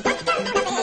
ドキちゃん